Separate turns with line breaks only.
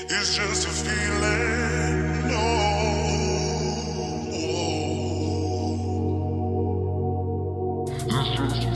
It's just a feeling. No. Oh. oh, oh. It's just